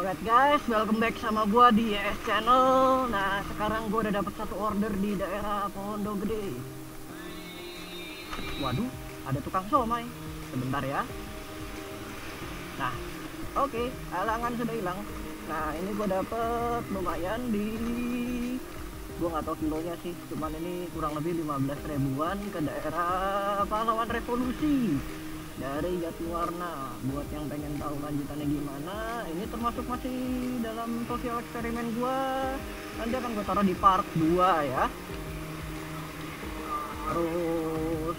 Alright guys, welcome back sama gua di YS Channel. Nah, sekarang gua udah dapat satu order di daerah Pondok Gede. Waduh, ada tukang somai. Sebentar ya. Nah, oke, halangan sudah hilang. Nah, ini gua dapet lumayan di gua nggak tahu kilonya sih, cuman ini kurang lebih 15 ribuan ke daerah Pahlawan Revolusi dari Jatiwarna. Buat yang pengen tahu lanjutannya gimana ini termasuk masih dalam sosial eksperimen gua. Nanti akan gua taruh di part 2 ya. Terus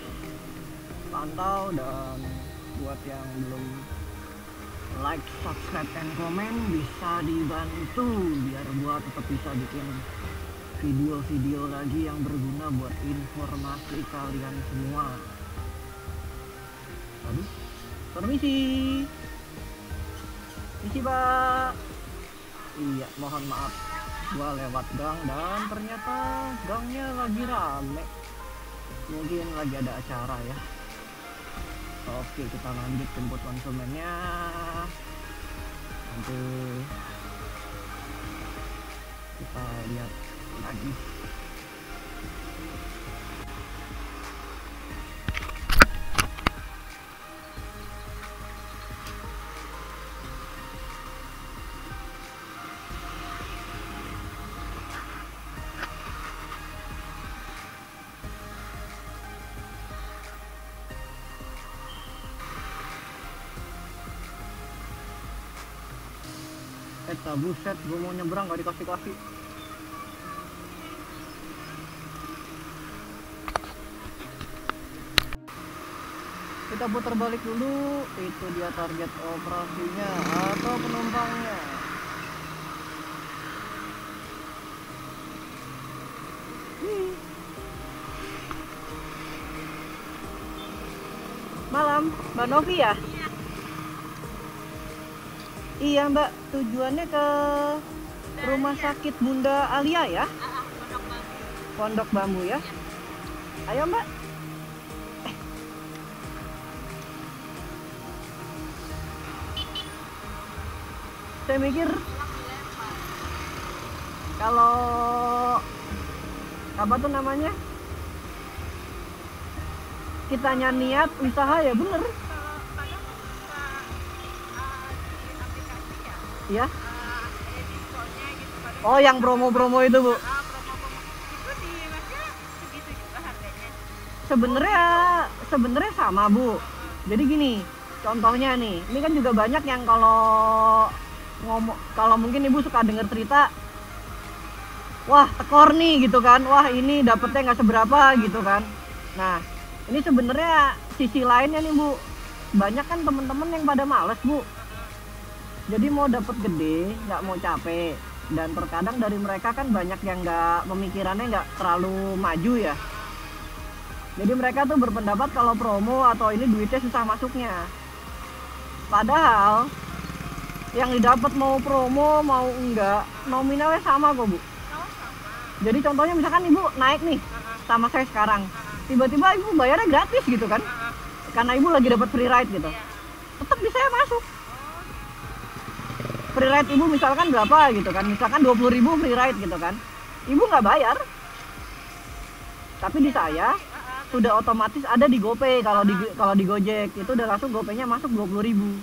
pantau dan buat yang belum like, subscribe, and comment bisa dibantu biar gua tetap bisa bikin video-video lagi yang berguna buat informasi kalian semua Permisi. Misi, Pak. Iya, mohon maaf. Gua lewat gang dan ternyata gangnya lagi rame. Mungkin lagi ada acara ya. Oke, kita lanjut jemput konsumennya. Nanti kita lihat lagi. Eta buset, gue mau nyebrang gak dikasih-kasih Kita putar balik dulu Itu dia target operasinya Atau penumpangnya. Malam, Mbak Novi ya? Iya mbak, tujuannya ke rumah sakit Bunda Alia ya? Pondok Bambu ya? Ayo mbak. Eh. Saya mikir kalau apa tuh namanya? Kitanya niat usaha ya bener. Ya. Oh, yang promo-promo itu, Bu. Sebenarnya sebenarnya sama, Bu. Jadi gini, contohnya nih, ini kan juga banyak yang kalau ngomong kalau mungkin Ibu suka denger cerita wah tekor nih gitu kan wah ini dapetnya nggak seberapa gitu kan nah ini sebenarnya sisi lainnya nih bu banyak kan temen-temen yang pada males bu jadi mau dapet gede nggak mau capek. Dan terkadang dari mereka kan banyak yang nggak pemikirannya nggak terlalu maju ya. Jadi mereka tuh berpendapat kalau promo atau ini duitnya susah masuknya. Padahal yang didapat mau promo mau enggak nominalnya sama kok bu. Jadi contohnya misalkan ibu naik nih sama saya sekarang. Tiba-tiba ibu bayarnya gratis gitu kan? Karena ibu lagi dapat free ride gitu. Tetap bisa ya masuk free ride ibu misalkan berapa gitu kan. Misalkan 20 ribu free ride gitu kan. Ibu nggak bayar. Tapi di saya sudah otomatis ada di GoPay. Kalau di kalau di Gojek itu udah langsung GoPay-nya masuk 20 ribu.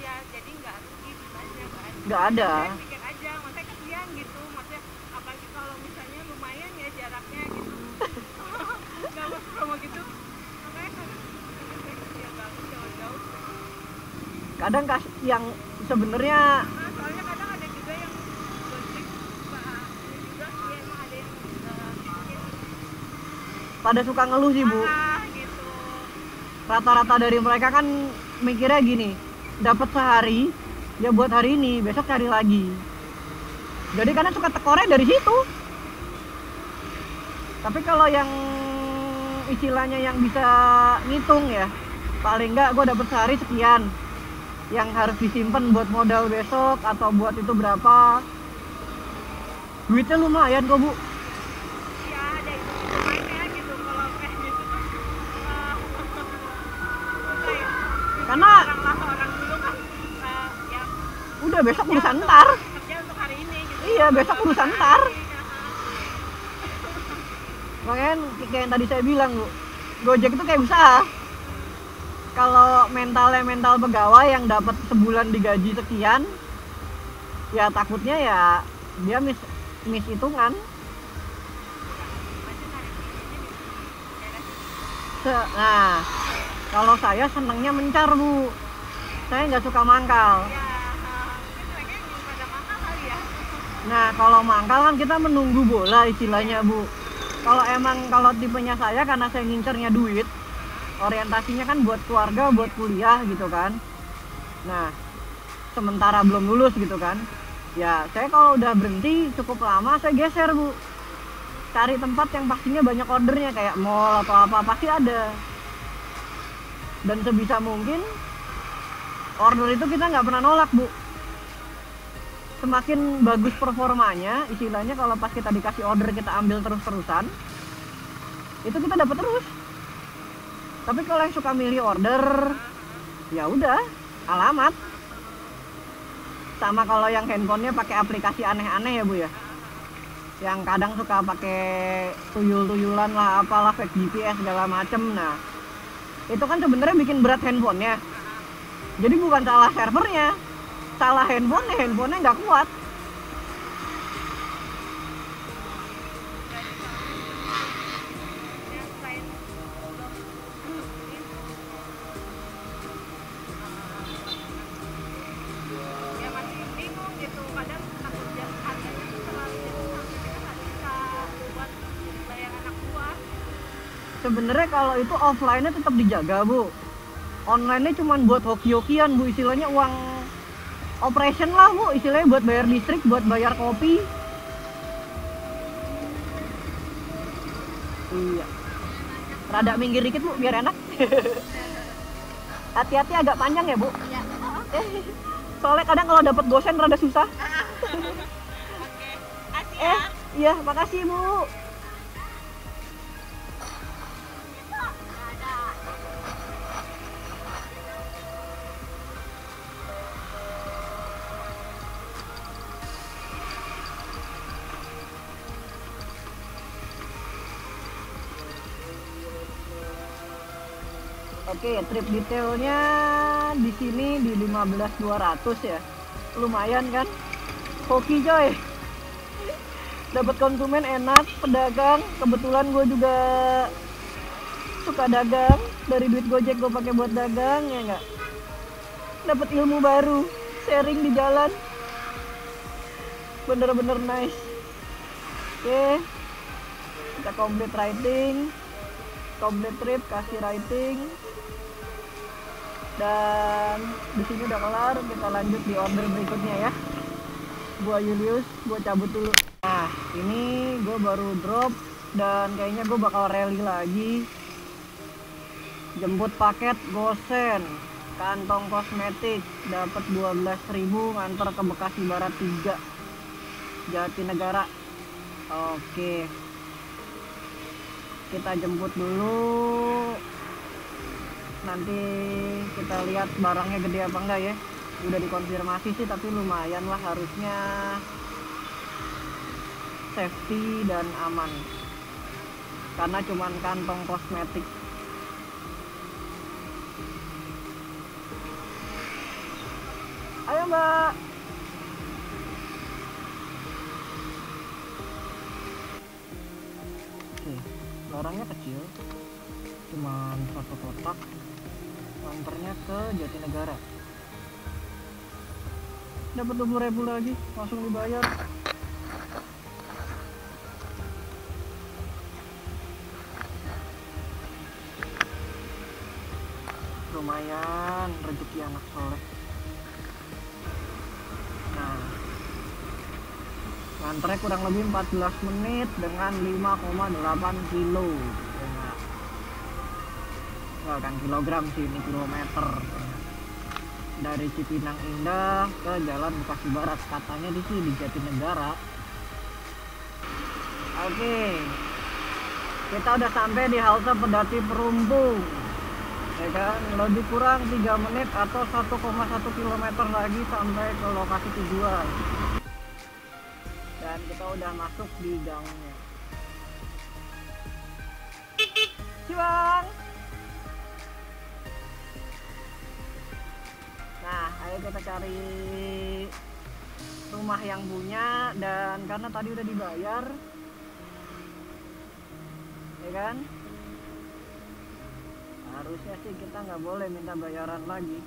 Iya, kan? nggak ada Saya pikir aja, maksudnya kesian gitu, maksudnya apalagi kalau misalnya lumayan ya jaraknya gitu. Nggak masuk promo gitu, makanya kadang saya kesian banget jauh-jauh. kadang kas yang sebenarnya Nah, soalnya kadang ada juga yang gojek, Pak, ini juga iya emang ada yang eh, mungkin pada suka ngeluh sih bu. Gitu. rata-rata dari mereka kan mikirnya gini dapat sehari ya buat hari ini besok cari lagi. Jadi karena suka tekornya dari situ. Tapi kalau yang istilahnya yang bisa ngitung ya paling enggak gue dapet sehari sekian yang harus disimpan buat modal besok atau buat itu berapa? Duitnya lumayan kok bu. Iya, ada itu mainnya gitu. Kalau kayak gitu susah ya. karena orang orang dulu kan eh, yang udah besok urusan ntar. kerja untuk hari ini gitu. Iya, besok urusan ntar. Makanya kayak yang tadi saya bilang bu. Gojek itu kayak usaha kalau mentalnya mental pegawai yang dapat sebulan digaji sekian ya takutnya ya dia mis mis hitungan. Nah kalau saya senangnya mencar bu. Saya nggak suka mangkal. Ya mungkin mereka yang pada mahal kali ya Nah, kalau mangkal kan kita menunggu bola istilahnya, Bu. Kalau emang kalau tipenya saya karena saya ngincernya duit, orientasinya kan buat keluarga, buat kuliah gitu kan. Nah, sementara belum lulus gitu kan. Ya, saya kalau udah berhenti cukup lama saya geser, Bu. Cari tempat yang pastinya banyak ordernya kayak mall atau apa pasti ada. Dan sebisa mungkin order itu kita nggak pernah nolak, Bu semakin bagus performanya istilahnya kalau pas kita dikasih order kita ambil terus-terusan itu kita dapat terus tapi kalau yang suka milih order ya udah alamat. Sama kalau yang handphonenya pakai aplikasi aneh-aneh ya bu ya. Yang kadang suka pakai tuyul-tuyulan lah apalah fake GPS segala macem. Nah itu kan sebenarnya bikin berat handphonenya. Jadi bukan salah servernya salah handphonenya handphonenya nggak kuat sebenarnya kalau itu offline-nya tetap dijaga bu. Online-nya cuma buat hoki-hokian bu. Istilahnya uang operation lah bu. Istilahnya buat bayar listrik buat bayar kopi. Iya. Rada minggir dikit bu biar enak. Hati-hati agak panjang ya bu. Ya soalnya kadang kalau dapat gosen rada susah. Oke. Asih eh iya makasih bu Oke, trip detailnya di sini di 15.200 ya. Lumayan kan? Hoki coy. Dapat konsumen enak, pedagang. Kebetulan gue juga suka dagang. Dari duit Gojek gue pakai buat dagang ya enggak. Dapat ilmu baru, sharing di jalan. Bener-bener nice. Oke. Kita complete writing complete trip kasih writing dan di sini udah kelar kita lanjut di order berikutnya ya. Gua Julius gua cabut dulu. Nah ini gue baru drop dan kayaknya gue bakal rally lagi. Jemput paket gosen kantong kosmetik dapat 12.000 nganter ke Bekasi Barat 3 Jatinegara. Oke. Kita jemput dulu nanti kita lihat barangnya gede apa enggak ya. Udah dikonfirmasi sih tapi lumayan lah harusnya safety dan aman. Karena cuman kantong kosmetik. Ayo mbak. Oke, barangnya kecil, cuman satu kotak. Anternya ke Jatinegara. Dapat 20 ribu lagi, langsung dibayar. Lumayan rezeki anak soleh. Nah, Ngantre kurang lebih 14 menit dengan 5,8 kilo. Nah, Enggak kan kilogram sih, ini kilometer. Dari Cipinang Indah ke Jalan Bekasi Barat. Katanya di sini di Jatinegara. Oke. Kita udah sampai di halte Pedati Perumpung. ya kan lebih kurang 3 menit atau 1,1 km lagi sampai ke lokasi tujuan dan kita udah masuk di gangnya Ciwang nah ayo kita cari rumah yang punya dan karena tadi udah dibayar ya kan? Harusnya sih kita nggak boleh minta bayaran lagi.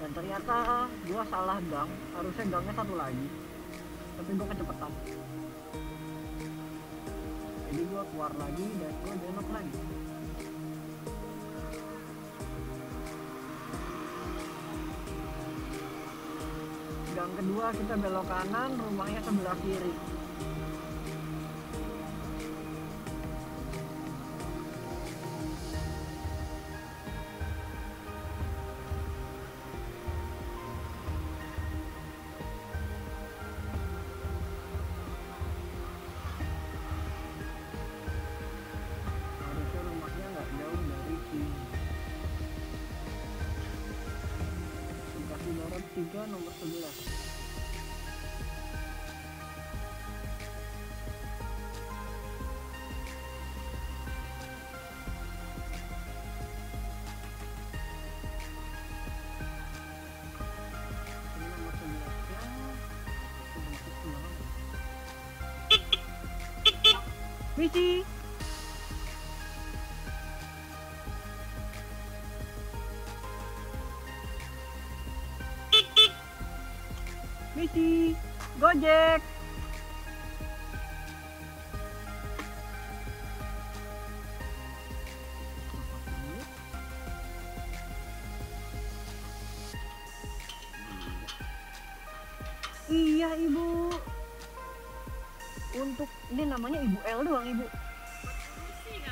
Dan ternyata gua salah gang harusnya gangnya satu lagi. Tapi gua kecepatan jadi gua keluar lagi dan gua belok lagi gang kedua kita belok kanan rumahnya sebelah kiri. Harusnya rumahnya nggak Misi Misi Gojek. Iya ibu Untuk ini namanya ibu L doang ibu.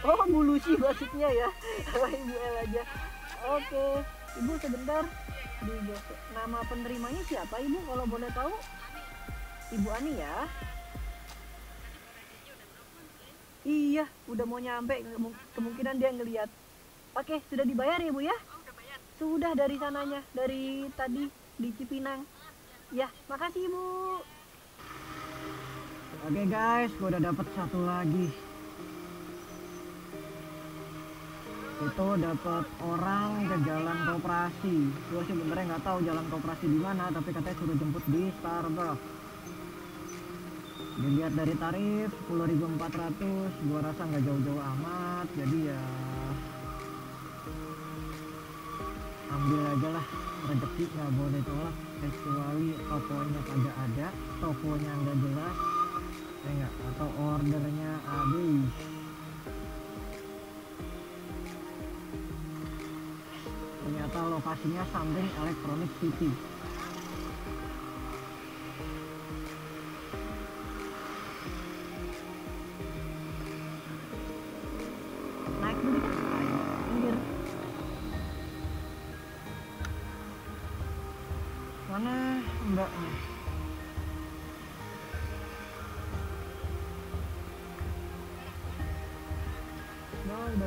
Oh Bu Lucy maksudnya ya. Kalau ibu L aja. Oke Ibu sebentar. Nama penerimanya siapa ibu? Kalau boleh tahu? Ibu Ani ya. Iya udah mau nyampe. Kemu- kemungkinan dia ngeliat. Oke sudah dibayar ya bu ya? Sudah dari sananya. Dari tadi di Cipinang. Ya makasih ibu oke guys gua udah dapat satu lagi. Itu dapat orang ke jalan koperasi. Gue sih sebenarnya nggak tahu jalan koperasi di mana tapi katanya suruh jemput di Starbucks. Dilihat dari tarif 10.400 gua rasa nggak jauh-jauh amat jadi ya ambil aja lah. Rezeki nggak boleh tolak kecuali tokonya kagak ada tokonya nggak jelas ya atau ordernya habis ternyata lokasinya samping elektronik city naik dulu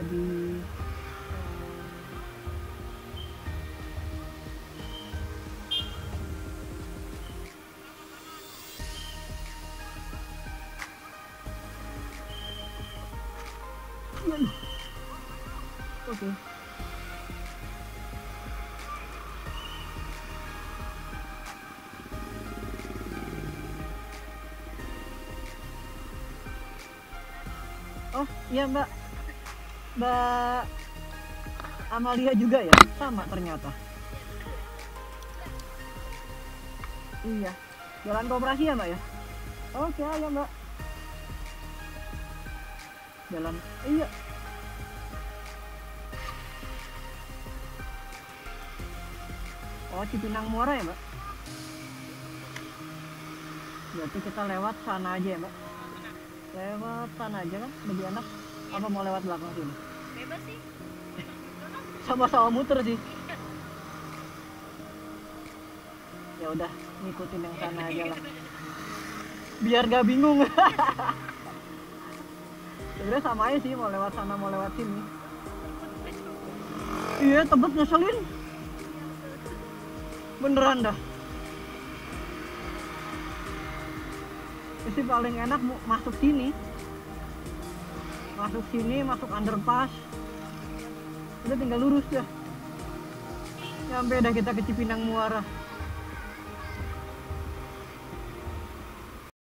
Nah, udah di Yan. Oke. Oh, iya Mbak. Mbak Amalia juga ya? Sama ternyata. Iya. Jalan kooperasi ya Mbak ya? Oke, ayo Mbak. Jalan. Iya. Oh, Cipinang Muara ya, Mbak? Berarti kita lewat sana aja ya, Mbak? Lewat sana aja kan? Lebih enak. Apa mau lewat belakang sini? Bebas sih Sama-sama muter sih. Ya udah, ngikutin yang sana aja lah. Biar gak bingung. sebenarnya sama aja sih mau lewat sana mau lewat sini iya tebet ngeselin beneran dah Ini paling enak masuk sini masuk sini masuk underpass. Udah tinggal lurus ya. Sampai dah kita ke Cipinang Muara